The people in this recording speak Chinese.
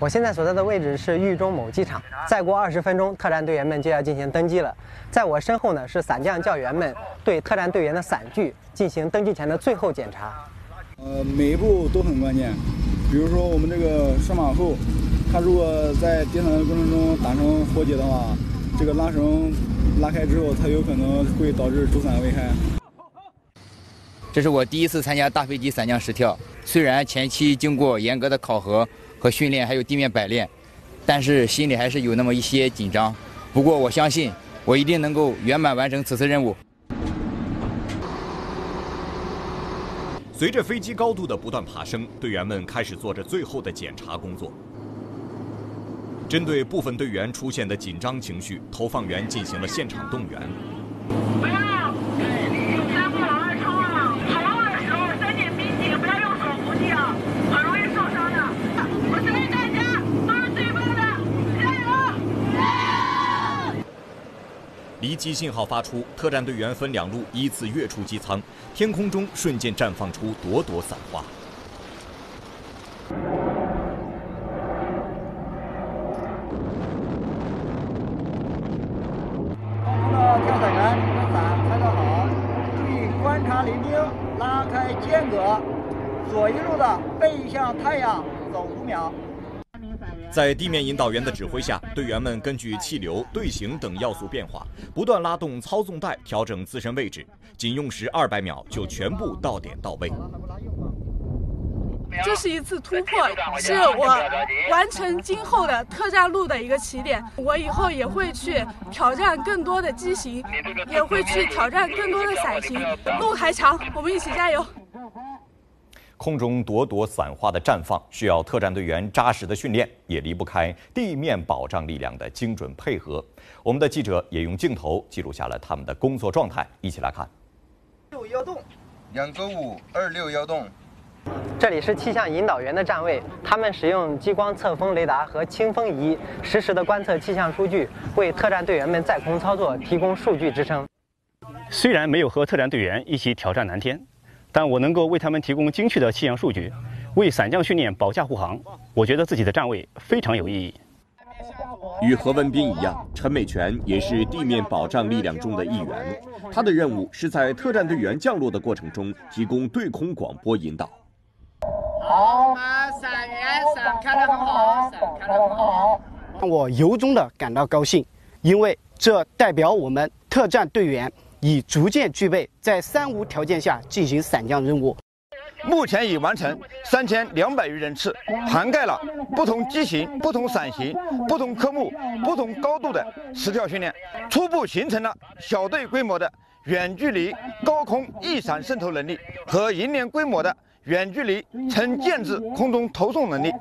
我现在所在的位置是豫中某机场，再过二十分钟，特战队员们就要进行登机了。在我身后呢，是伞降教员们对特战队员的伞具进行登机前的最后检查。呃，每一步都很关键。比如说我们这个拴马后，它如果在跌伞的过程中打成活结的话，这个拉绳拉开之后，它有可能会导致主伞危害。这是我第一次参加大飞机伞降试跳，虽然前期经过严格的考核。和训练还有地面摆练，但是心里还是有那么一些紧张。不过我相信，我一定能够圆满完成此次任务。随着飞机高度的不断爬升，队员们开始做着最后的检查工作。针对部分队员出现的紧张情绪，投放员进行了现场动员。离机信号发出，特战队员分两路依次跃出机舱，天空中瞬间绽放出朵朵伞花。空中的跳伞员，你们伞开得好，注意观察聆听，拉开间隔，左一路的背向太阳走五秒。在地面引导员的指挥下，队员们根据气流、队形等要素变化，不断拉动操纵带，调整自身位置，仅用时二百秒就全部到点到位。这是一次突破，是我完成今后的特战路的一个起点。我以后也会去挑战更多的机型，也会去挑战更多的伞型。路还长，我们一起加油。空中朵朵散花的绽放，需要特战队员扎实的训练，也离不开地面保障力量的精准配合。我们的记者也用镜头记录下了他们的工作状态，一起来看。六幺洞，两个五二六幺洞。这里是气象引导员的站位，他们使用激光测风雷达和清风仪，实时的观测气象数据，为特战队员们在空操作提供数据支撑。虽然没有和特战队员一起挑战蓝天。但我能够为他们提供精确的气象数据，为伞降训练保驾护航，我觉得自己的站位非常有意义。与何文斌一样，陈美全也是地面保障力量中的一员。他的任务是在特战队员降落的过程中提供对空广播引导。好，伞员伞开得很好，伞开得很好。我由衷的感到高兴，因为这代表我们特战队员。已逐渐具备在三无条件下进行伞降任务。目前已完成三千两百余人次，涵盖了不同机型、不同伞型、不同科目、不同高度的实跳训练，初步形成了小队规模的远距离高空翼伞渗透能力和营连规模的远距离成建制空中投送能力。